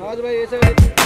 नवाज़ भाई ऐसे